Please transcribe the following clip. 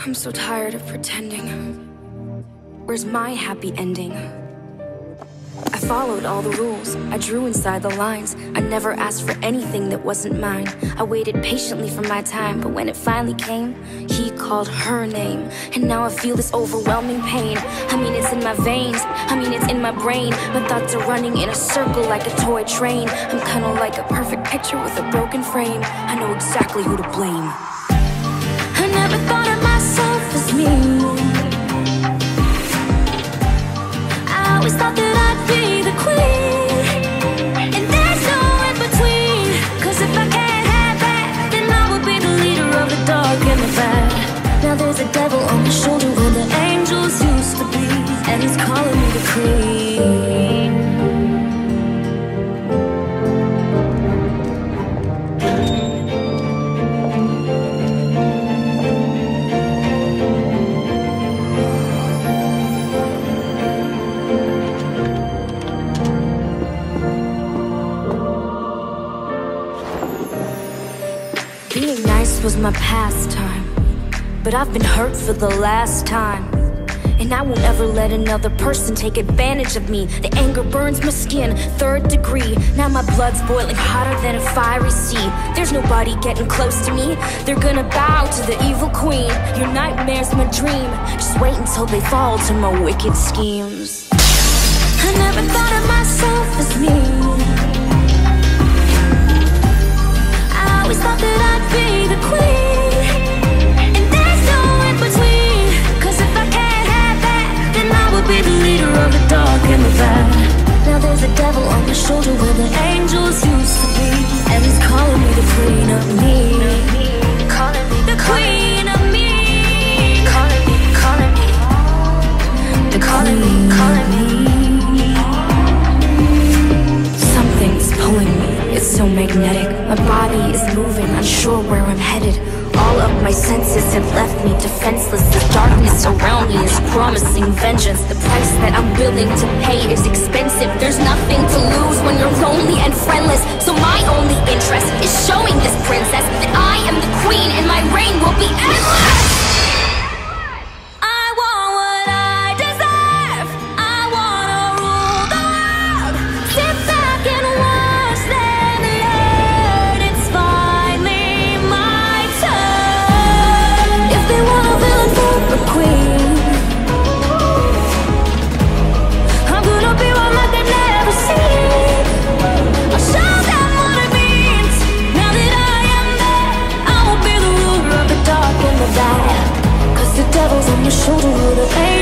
I'm so tired of pretending. Where's my happy ending? I followed all the rules, I drew inside the lines. I never asked for anything that wasn't mine. I waited patiently for my time, but when it finally came, he called her name. And now I feel this overwhelming pain. I mean, it's in my veins, I mean, it's in my brain. My thoughts are running in a circle like a toy train. I'm kinda like a perfect picture with a broken frame. I know exactly who to blame. Calling me the queen. Being nice was my pastime, but I've been hurt for the last time. And I won't ever let another person take advantage of me. The anger burns my skin, third degree. Now my blood's boiling hotter than a fiery sea. There's nobody getting close to me. They're gonna bow to the evil queen. Your nightmare's my dream. Just wait until they fall to my wicked schemes. I never thought of myself as me. Is moving, unsure where I'm headed. All of my senses have left me defenseless. The darkness around me is promising vengeance. The price that I'm willing to pay is expensive. There's nothing to lose when you're lonely and friendless. So my be the ruler of the